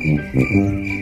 Mm-hmm.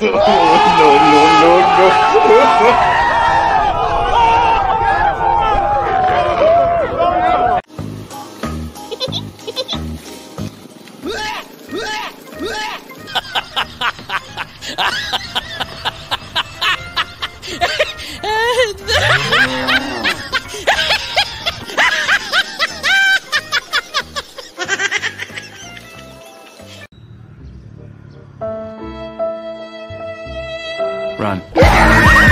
no, no, no, no. no. Run.